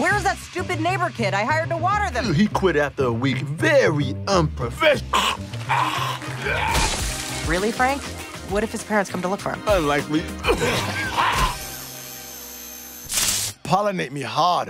Where's that stupid neighbor kid I hired to water them? He quit after a week. Very unprofessional. Really, Frank? What if his parents come to look for him? Unlikely. Pollinate me harder.